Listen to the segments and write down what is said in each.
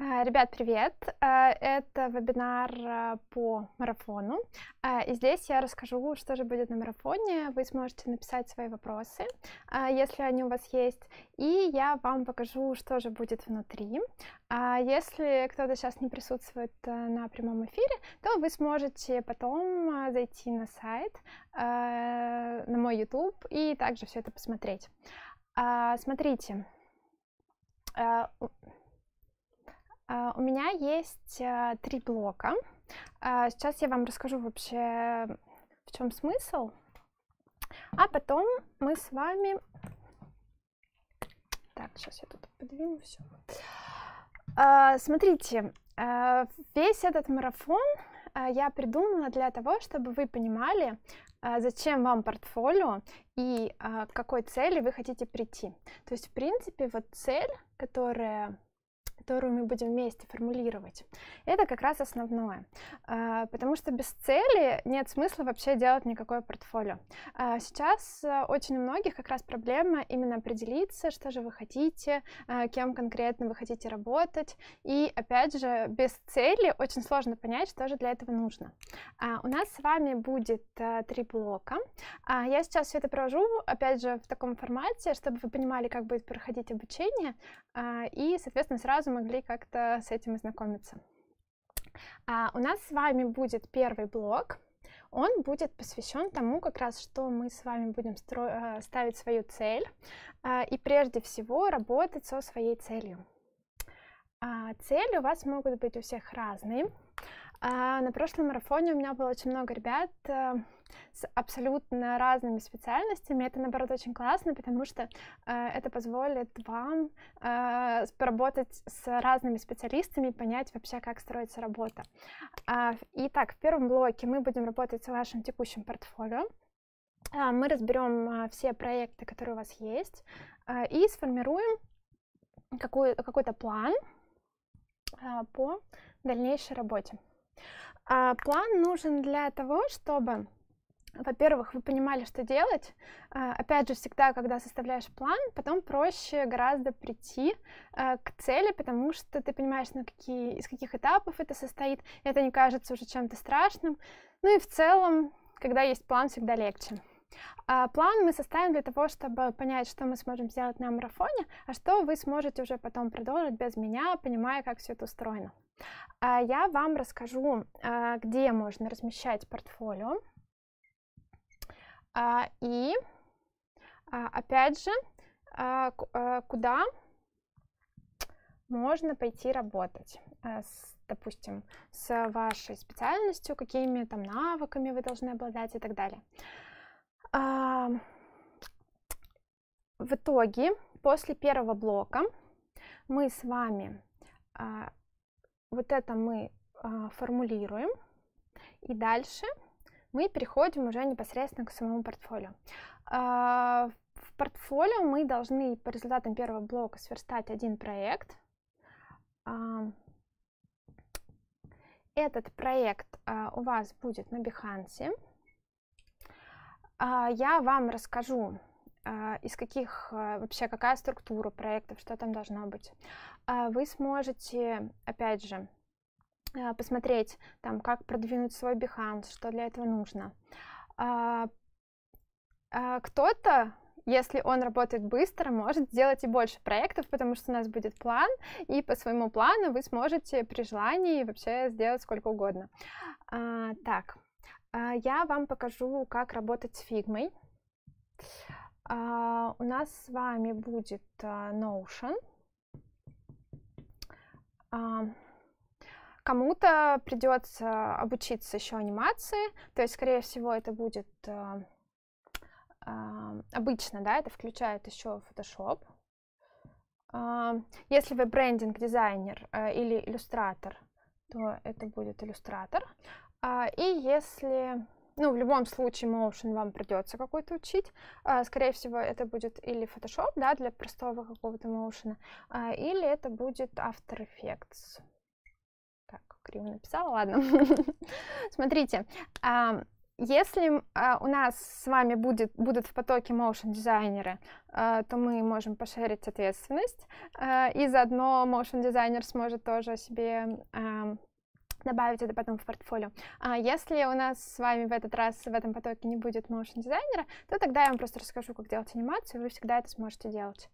А, ребят, привет! А, это вебинар а, по марафону. И здесь я расскажу, что же будет на марафоне. Вы сможете написать свои вопросы, если они у вас есть. И я вам покажу, что же будет внутри. Если кто-то сейчас не присутствует на прямом эфире, то вы сможете потом зайти на сайт, на мой YouTube и также все это посмотреть. Смотрите, у меня есть а, три блока. А, сейчас я вам расскажу вообще, в чем смысл. А потом мы с вами... Так, сейчас я тут подвину все. Смотрите, весь этот марафон я придумала для того, чтобы вы понимали, зачем вам портфолио и к какой цели вы хотите прийти. То есть, в принципе, вот цель, которая которую мы будем вместе формулировать. Это как раз основное, а, потому что без цели нет смысла вообще делать никакое портфолио. А, сейчас э, очень у многих как раз проблема именно определиться, что же вы хотите, а, кем конкретно вы хотите работать, и опять же, без цели очень сложно понять, что же для этого нужно. У нас с вами будет э, три блока. Я сейчас все это провожу, опять же, в таком формате, чтобы вы понимали, как будет проходить обучение, и, соответственно, сразу могли как-то с этим ознакомиться. А, у нас с вами будет первый блок. Он будет посвящен тому, как раз, что мы с вами будем стро... Э, ставить свою цель а, и прежде всего работать со своей целью. А, цели у вас могут быть у всех разные. А, на прошлом марафоне у меня было очень много ребят а, с абсолютно разными специальностями. Это, наоборот, очень классно, потому что а, это позволит вам а, поработать с разными специалистами понять вообще, как строится работа. А, итак, в первом блоке мы будем работать с вашим текущим портфолио. А, мы разберем а, все проекты, которые у вас есть, а, и сформируем какой-то план а, по дальнейшей работе. А план нужен для того, чтобы во-первых, вы понимали, что делать. А, опять же, всегда, когда составляешь план, потом проще гораздо прийти а, к цели, потому что ты понимаешь, на какие, из каких этапов это состоит. Это не кажется уже чем-то страшным. Ну и в целом, когда есть план, всегда легче. А план мы составим для того, чтобы понять, что мы сможем сделать на марафоне, а что вы сможете уже потом продолжить без меня, понимая, как все это устроено. А я вам расскажу, где можно размещать портфолио. А, и опять же, куда можно пойти работать, с, допустим, с вашей специальностью, какими там навыками вы должны обладать и так далее. В итоге, после первого блока мы с вами а, вот это мы а, формулируем, и дальше мы переходим уже непосредственно к самому портфолио. А, в портфолио мы должны по результатам первого блока сверстать один проект. Этот проект у вас будет на Behance. А, я вам расскажу, а, из каких а, вообще какая структура проектов, что там должно быть. Вы сможете, опять же, посмотреть, там, как продвинуть свой Behance, что для этого нужно. Кто-то если он работает быстро, может сделать и больше проектов, потому что у нас будет план, и по своему плану вы сможете при желании вообще сделать сколько угодно. А, так, а, я вам покажу, как работать с фигмой. А, у нас с вами будет а, Notion. Кому-то придется обучиться еще анимации, то есть, скорее всего, это будет обычно, да, это включает еще Photoshop. Если вы брендинг-дизайнер э, или иллюстратор, то это будет иллюстратор. А, и если, ну, в любом случае Motion вам придется какой-то учить, а, скорее всего, это будет или Photoshop, да, для простого какого-то Motion, или это будет After Effects. Криво написала, ладно. Смотрите, если а, у нас с вами будет, будут в потоке motion дизайнеры, а, то мы можем пошерить ответственность, а, и заодно motion дизайнер сможет тоже себе а, добавить это потом в портфолио. А если у нас с вами в этот раз в этом потоке не будет motion дизайнера, то тогда я вам просто расскажу, как делать анимацию, и вы всегда это сможете делать.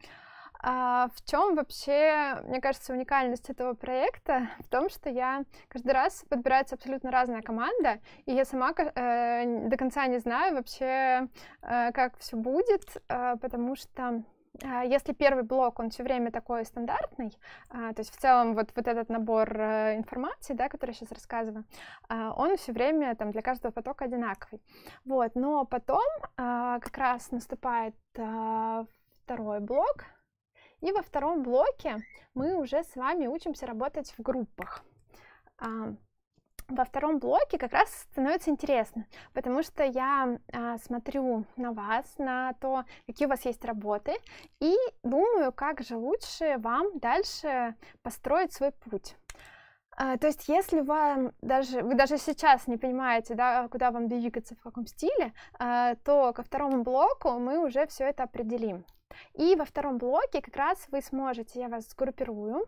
А в чем вообще, мне кажется, уникальность этого проекта? В том, что я каждый раз подбирается абсолютно разная команда, и я сама э, до конца не знаю вообще, э, как все будет, э, потому что а, если первый блок, он все время такой стандартный, а, то есть в целом вот, вот этот набор э, информации, да, который я сейчас рассказываю, а, он все время там для каждого потока одинаковый. Вот, но потом как раз наступает второй блок, и во втором блоке мы уже с вами учимся работать в группах. А, во втором блоке как раз становится интересно, потому что я а, смотрю на вас, на то, какие у вас есть работы, и думаю, как же лучше вам дальше построить свой путь. А, то есть, если вам даже вы даже сейчас не понимаете, да, куда вам двигаться, в каком стиле, а, то ко второму блоку мы уже все это определим. И во втором блоке как раз вы сможете, я вас сгруппирую,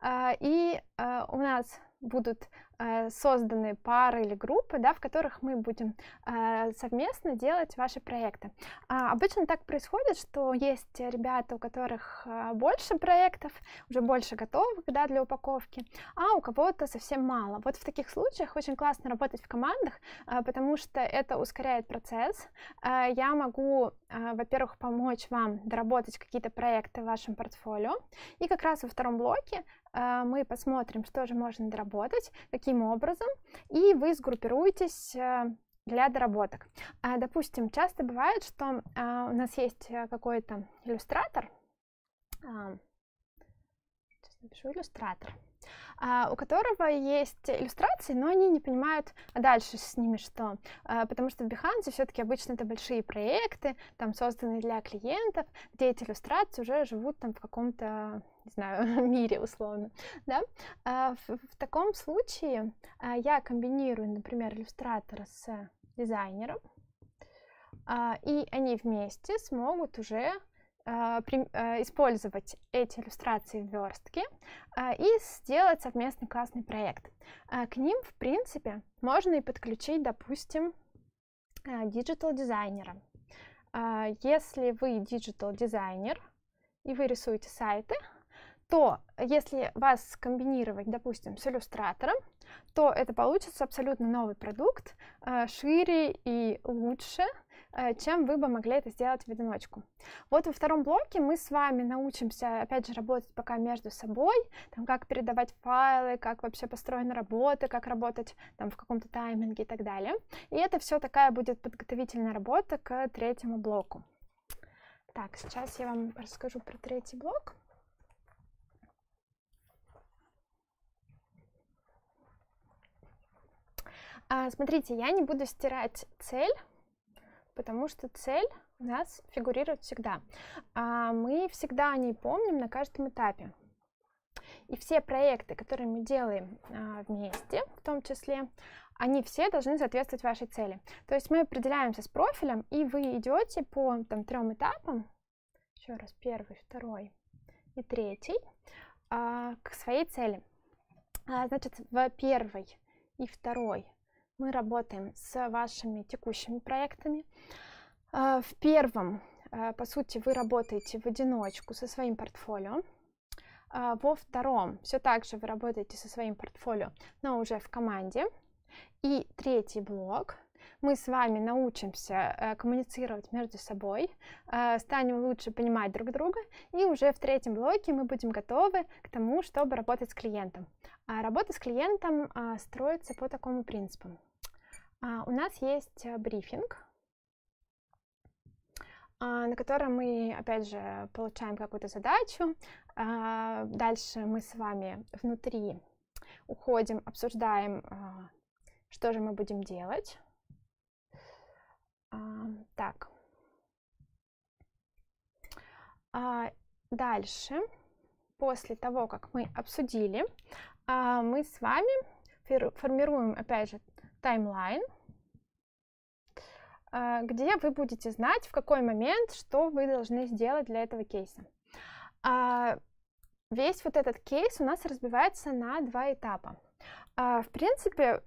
а, и а, у нас будут созданы пары или группы, да, в которых мы будем э, совместно делать ваши проекты. А, обычно так происходит, что есть ребята, у которых э, больше проектов, уже больше готовых да, для упаковки, а у кого-то совсем мало. Вот в таких случаях очень классно работать в командах, э, потому что это ускоряет процесс. Э, я могу, э, во-первых, помочь вам доработать какие-то проекты в вашем портфолио, и как раз во втором блоке мы посмотрим, что же можно доработать, каким образом, и вы сгруппируетесь э, для доработок. А, допустим, часто бывает, что а, у нас есть э, какой-то иллюстратор, сейчас напишу иллюстратор, у которого есть иллюстрации, но они не понимают а дальше с ними что. Потому что в Behance все-таки обычно это большие проекты, там созданные для клиентов, где эти иллюстрации уже живут там в каком-то не знаю, мире условно, да, а в, в таком случае а, я комбинирую, например, иллюстратора с дизайнером, а, и они вместе смогут уже а, а, использовать эти иллюстрации в верстке а, и сделать совместный классный проект. А, к ним, в принципе, можно и подключить, допустим, digital дизайнера. Если вы диджитал дизайнер и вы рисуете сайты, то если вас скомбинировать, допустим, с иллюстратором, то это получится абсолютно новый продукт, шире и лучше, чем вы бы могли это сделать в одиночку. Вот во втором блоке мы с вами научимся, опять же, работать пока между собой, там, как передавать файлы, как вообще построена работа, как работать там, в каком-то тайминге и так далее. И это все такая будет подготовительная работа к третьему блоку. Так, сейчас я вам расскажу про третий блок. А, смотрите, я не буду стирать цель, потому что цель у нас фигурирует всегда. А, мы всегда о ней помним на каждом этапе. И все проекты, которые мы делаем а, вместе, в том числе, они все должны соответствовать вашей цели. То есть мы определяемся с профилем, и вы идете по там, трем этапам, еще раз, первый, второй и третий, а, к своей цели. А, значит, в первой и второй мы работаем с вашими текущими проектами. А, в первом, а, по сути, вы работаете в одиночку со своим портфолио. А, во втором, все так же вы работаете со своим портфолио, но уже в команде. И третий блок, мы с вами научимся э, коммуницировать между собой, э, станем лучше понимать друг друга, и уже в третьем блоке мы будем готовы к тому, чтобы работать с клиентом. А работа с клиентом а, строится по такому принципу. А, у нас есть э, брифинг, а, на котором мы, опять же, получаем какую-то задачу. Дальше мы с вами внутри уходим, обсуждаем, что же мы будем делать. А, так. А, дальше, после того, как мы обсудили, а, мы с вами формируем, опять же, таймлайн. где вы будете знать, в какой момент, что вы должны сделать для этого кейса. Весь вот этот кейс у нас разбивается на два этапа. В принципе,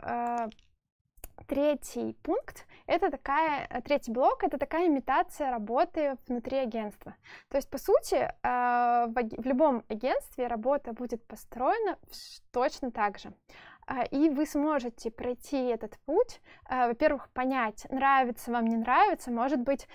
третий пункт это такая третий блок это такая имитация работы внутри агентства. То есть по сути в любом агентстве работа будет построена точно так же. А, и вы сможете пройти этот путь, во-первых, понять, нравится вам, не нравится, может быть,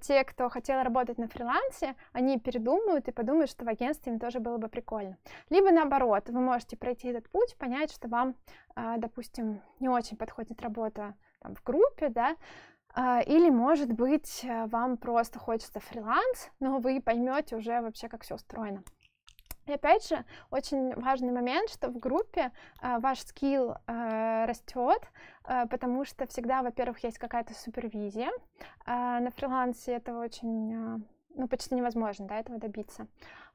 те, кто хотел работать на фрилансе, они передумают и подумают, что в агентстве им тоже было бы прикольно. Либо наоборот, вы можете пройти этот путь, понять, что вам, допустим, не очень подходит работа там, в группе, да, или, может быть, вам просто хочется фриланс, но вы поймете уже вообще, как все устроено. И опять же, очень важный момент, что в группе э, ваш скилл э, растет, э, потому что всегда, во-первых, есть какая-то супервизия. Э, на фрилансе это очень, э, ну, почти невозможно, да, этого добиться.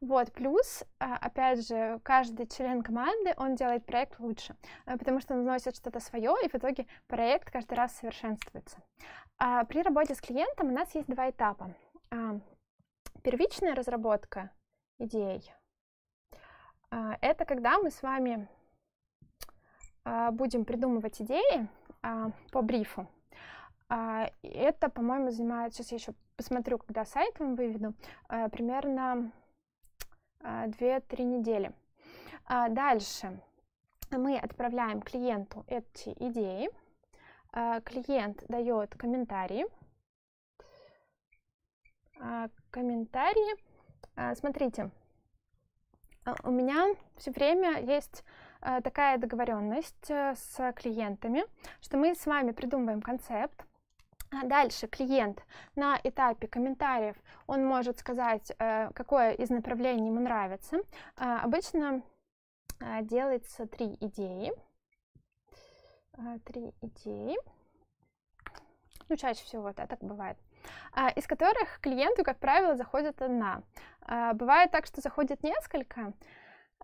Вот, плюс, э, опять же, каждый член команды, он делает проект лучше, э, потому что он вносит что-то свое, и в итоге проект каждый раз совершенствуется. А при работе с клиентом у нас есть два этапа. Э, первичная разработка идей — а, это когда мы с вами а, будем придумывать идеи а, по брифу. Это, по-моему, занимает, сейчас я еще посмотрю, когда сайт вам выведу, примерно 2-3 недели. Дальше мы отправляем клиенту эти идеи. Клиент дает комментарии. Комментарии. Смотрите, а, у меня все время есть а, такая договоренность э, с клиентами, что мы с вами придумываем концепт, а дальше клиент на этапе комментариев, он может сказать, э, какое из направлений ему нравится. Обычно делается три идеи. Три идеи. Ну, чаще всего вот так бывает. А, из которых клиенту, как правило, заходит одна. А, бывает так, что заходит несколько, а,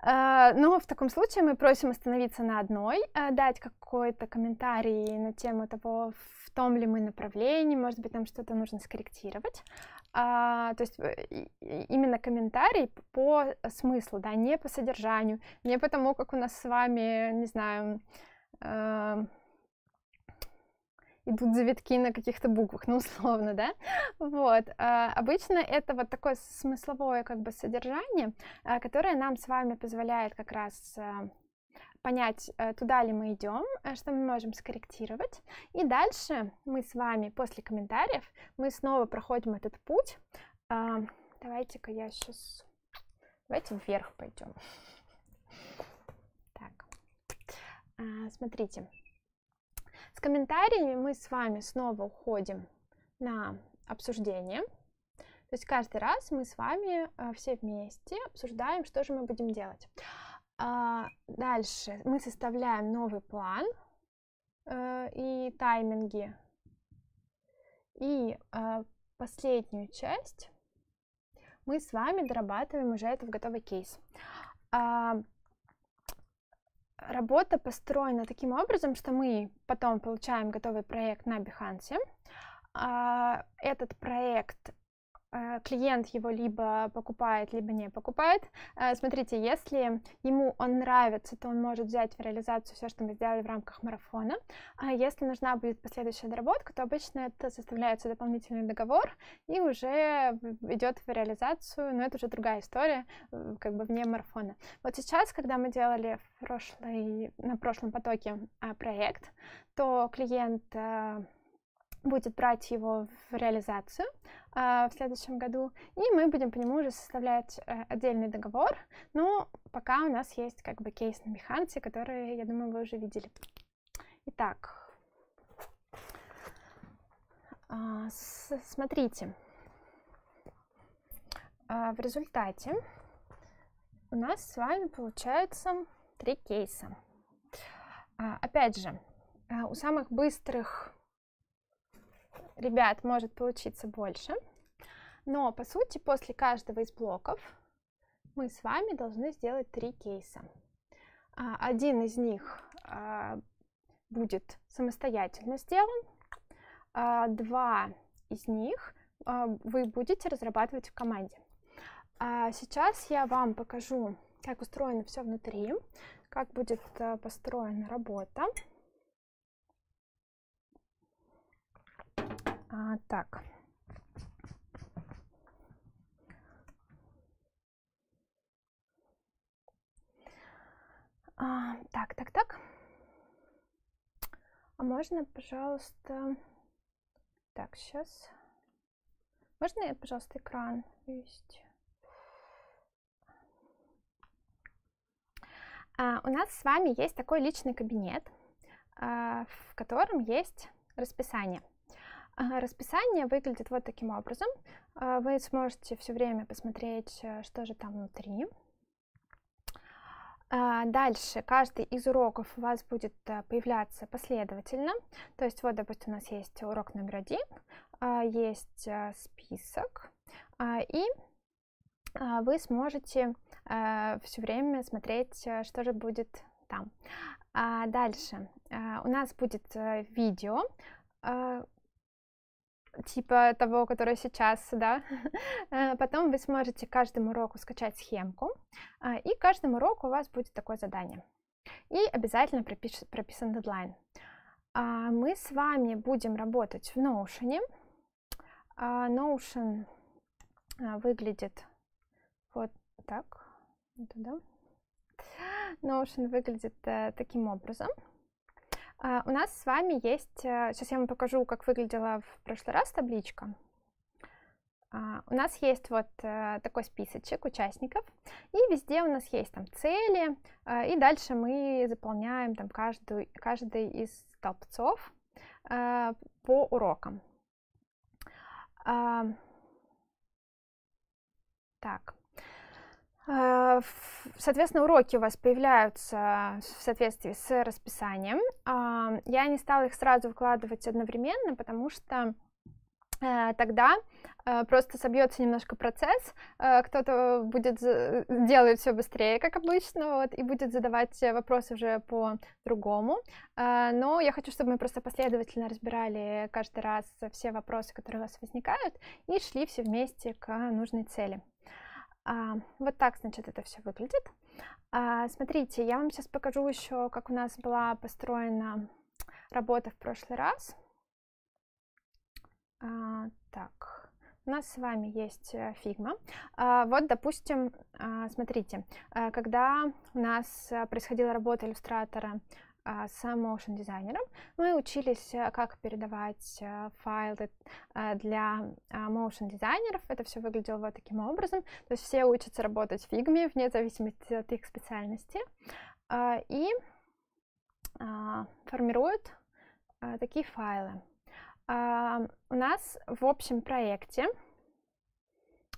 но в таком случае мы просим остановиться на одной, дать какой-то комментарий на тему того, в том ли мы направлении, может быть, нам что-то нужно скорректировать. А, то есть э, именно комментарий по смыслу, да, не по содержанию, не по тому, как у нас с вами, не знаю, идут завитки на каких-то буквах, ну, условно, да, вот, а, обычно это вот такое смысловое как бы содержание, а, которое нам с вами позволяет как раз а, понять, а, туда ли мы идем, а, что мы можем скорректировать, и дальше мы с вами после комментариев, мы снова проходим этот путь, давайте-ка я сейчас, давайте вверх пойдем, так, а, смотрите, с комментариями мы с вами снова уходим на обсуждение. То есть каждый раз мы с вами э, все вместе обсуждаем, что же мы будем делать. А, дальше мы составляем новый план э, и тайминги. И э, последнюю часть мы с вами дорабатываем уже это в готовый кейс. Работа построена таким образом, что мы потом получаем готовый проект на Behance. А, этот проект клиент его либо покупает, либо не покупает. Э, смотрите, если ему он нравится, то он может взять в реализацию все, что мы сделали в рамках марафона. А если нужна будет последующая доработка, то обычно это составляется дополнительный договор и уже идет в реализацию, но это уже другая история, как бы вне марафона. Вот сейчас, когда мы делали в прошлый, на прошлом потоке а, проект, то клиент э, будет брать его в реализацию э, в следующем году, и мы будем по нему уже составлять э, отдельный договор, но пока у нас есть как бы кейс на Behance, который, я думаю, вы уже видели. Итак, с, смотрите, э, в результате у нас с вами получается три кейса. Опять же, у самых быстрых ребят может получиться больше. Но, по сути, после каждого из блоков мы с вами должны сделать три кейса. А, один из них а, будет самостоятельно сделан, а, два из них вы будете разрабатывать в команде. Сейчас я вам покажу, как устроено все внутри, как будет а, построена работа. А, так. А, так, так, так. А можно, пожалуйста... Так, сейчас. Можно, я, пожалуйста, экран вывести? А, у нас с вами есть такой личный кабинет, а, в котором есть расписание. А, расписание выглядит вот таким образом. А, вы сможете все время посмотреть, э, что же там внутри. А, дальше каждый из уроков у вас будет э, появляться последовательно. То есть вот, допустим, у нас есть урок номер один, есть э, список, и вы сможете все время смотреть, что же будет там. Дальше у нас будет видео, типа того, которое сейчас, да. Э, потом вы сможете каждому уроку скачать схемку, а, и каждому уроку у вас будет такое задание. И обязательно пропиш, прописан дедлайн. А, мы с вами будем работать в Notion. А, Notion выглядит вот так. Notion выглядит э, таким образом. Uh, у нас с вами есть, сейчас я вам покажу, как выглядела в прошлый раз табличка. Uh, у нас есть вот э, такой списочек участников, и везде у нас есть там цели, и дальше мы заполняем там каждую, каждый из столбцов по урокам. Так, а, соответственно, уроки у вас появляются в соответствии с расписанием. А, я не стала их сразу выкладывать одновременно, потому что э, тогда э, просто собьется немножко процесс, э, кто-то будет делать все быстрее, как обычно, вот, и будет задавать вопросы уже по-другому. Но я хочу, чтобы мы просто последовательно разбирали каждый раз все вопросы, которые у вас возникают, и шли все вместе к нужной цели. А, вот так, значит, это все выглядит. А, смотрите, я вам сейчас покажу еще, как у нас была построена работа в прошлый раз. А, так, у нас с вами есть фигма. Э, а, вот, допустим, а, смотрите, а, когда у нас происходила работа иллюстратора а, с motion дизайнером. Мы учились, э, как передавать э, файлы э, для motion дизайнеров. Это все выглядело вот таким образом. То есть все учатся работать в фигме вне зависимости от их специальности. А, и а, формируют такие файлы. У нас в общем проекте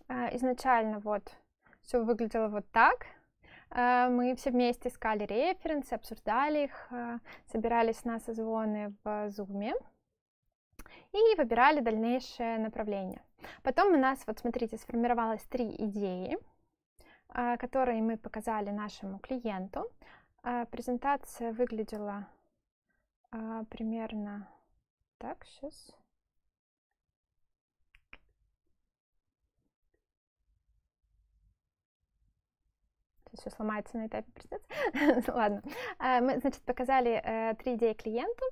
изначально вот все выглядело вот так. Э, мы все вместе искали референсы, обсуждали их, э, собирались на созвоны в Zoom и выбирали дальнейшее направление. Потом у нас, вот смотрите, сформировалось три идеи, э, которые мы показали нашему клиенту. Презентация выглядела примерно так, сейчас. Все сломается на этапе презентации. Ладно. А, мы, значит, показали э, три идеи клиенту.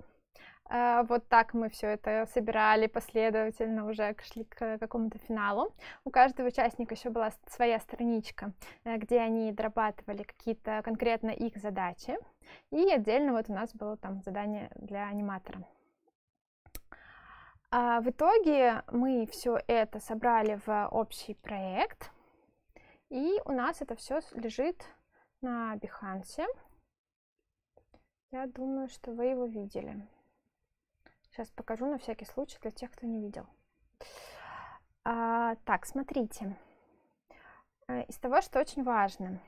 А, вот так мы все это собирали последовательно, уже шли к какому-то финалу. У каждого участника еще была своя страничка, э, где они дорабатывали какие-то конкретно их задачи. И отдельно вот у нас было там задание для аниматора. А в итоге мы все это собрали в общий проект. И у нас это все лежит на Behance. Я думаю, что вы его видели. Сейчас покажу на всякий случай для тех, кто не видел. А, так, смотрите. Э, из того, что очень важно.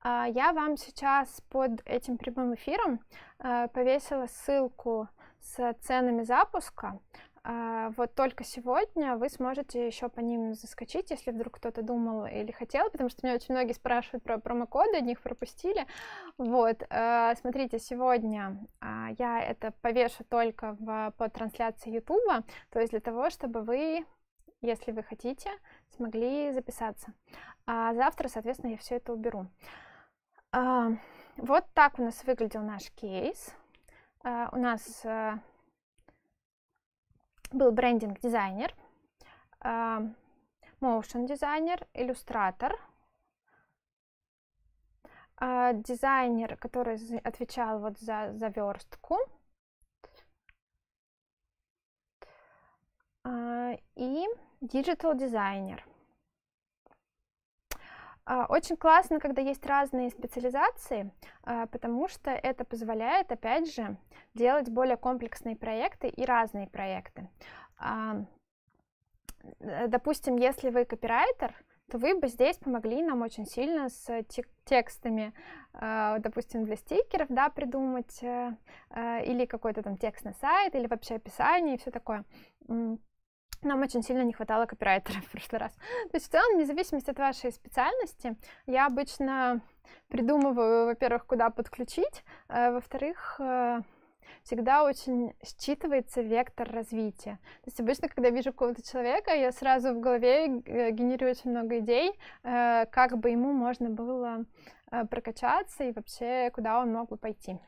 А, я вам сейчас под этим прямым эфиром а, повесила ссылку с ценами запуска. А, вот только сегодня вы сможете еще по ним заскочить, если вдруг кто-то думал или хотел, потому что меня очень многие спрашивают про промокоды, одних пропустили. Вот, а, смотрите, сегодня а, я это повешу только в, по трансляции YouTube, то есть для того, чтобы вы, если вы хотите, смогли записаться. А завтра, соответственно, я все это уберу. Вот так у нас выглядел наш кейс. У нас был брендинг-дизайнер, моушен-дизайнер, иллюстратор, а, дизайнер, который отвечал вот за заверстку, а, и digital дизайнер. А, очень классно, когда есть разные специализации, потому что это позволяет, опять же, делать более комплексные проекты и разные проекты. Допустим, если вы копирайтер, то вы бы здесь помогли нам очень сильно с текстами, допустим, для стикеров, да, придумать, э, э, или какой-то там текст на сайт, или вообще описание и все такое нам очень сильно не хватало копирайтера в прошлый раз. То есть в целом, вне зависимости от вашей специальности, я обычно придумываю, во-первых, куда подключить, а, во-вторых, э, всегда очень считывается вектор развития. То есть обычно, когда вижу какого-то человека, я сразу в голове э, генерирую очень много идей, как бы ему можно было прокачаться и вообще, куда он мог бы пойти.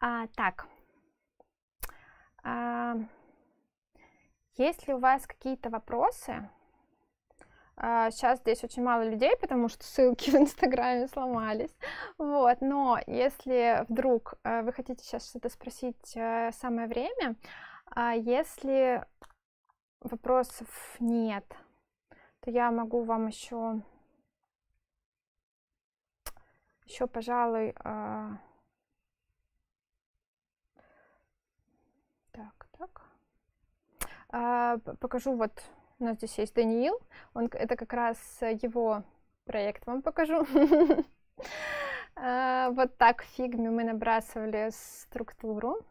А, так. А, есть ли у вас какие-то вопросы? Сейчас а, здесь очень мало людей, потому что ссылки в Инстаграме сломались. Вот, но если вдруг э, вы хотите сейчас что-то спросить, э, самое время. А если вопросов нет, то я могу вам еще, еще, пожалуй, а, так, так. А, покажу вот, у нас здесь есть Даниил, он, это как раз его проект вам покажу. А, вот так в фигме мы набрасывали структуру.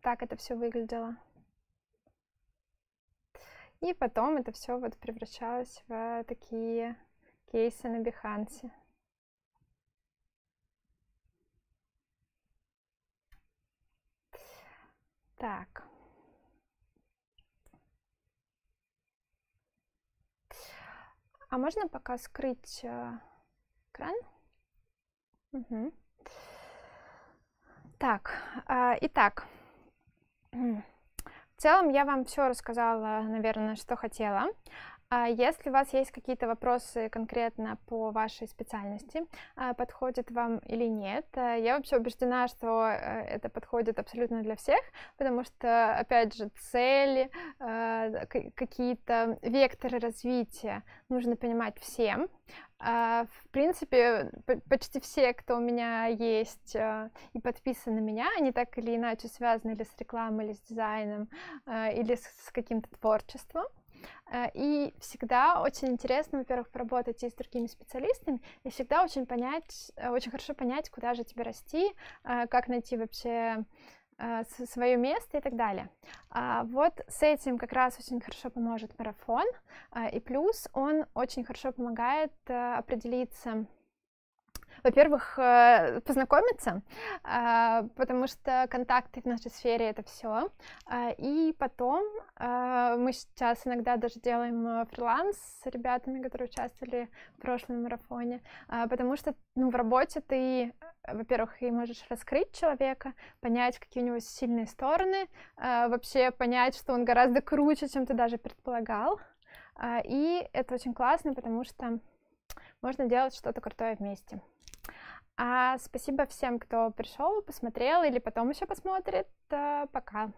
Так это все выглядело. И потом это все вот превращалось в такие кейсы на Behance. Так. А можно пока скрыть э, экран? Угу. Так, э, итак, в целом я вам все рассказала, наверное, что хотела. А если у вас есть какие-то вопросы конкретно по вашей специальности, а, подходит вам или нет, э, я вообще убеждена, что э, это подходит абсолютно для всех, потому что, опять же, цели, э, какие-то векторы развития нужно понимать всем. А, в принципе, почти все, кто у меня есть и подписаны на меня, они так или иначе связаны или с рекламой, или с дизайном, или с каким-то творчеством. Э, и всегда очень интересно, во-первых, поработать и с другими специалистами, и всегда очень понять, э, очень хорошо понять, куда же тебе расти, э, как найти вообще свое место и так далее. А вот с этим как раз очень хорошо поможет марафон, и плюс он очень хорошо помогает определиться во-первых, э, познакомиться, а, потому что контакты в нашей сфере это все. А, и потом мы сейчас иногда даже делаем э, фриланс с ребятами, которые участвовали в прошлом марафоне, потому что ну, в работе ты, во-первых, и можешь раскрыть человека, понять, какие у него сильные стороны, вообще понять, что он гораздо круче, чем ты даже предполагал. И это очень классно, потому что можно делать что-то крутое вместе. А спасибо всем, кто пришел, посмотрел или потом еще посмотрит. Пока.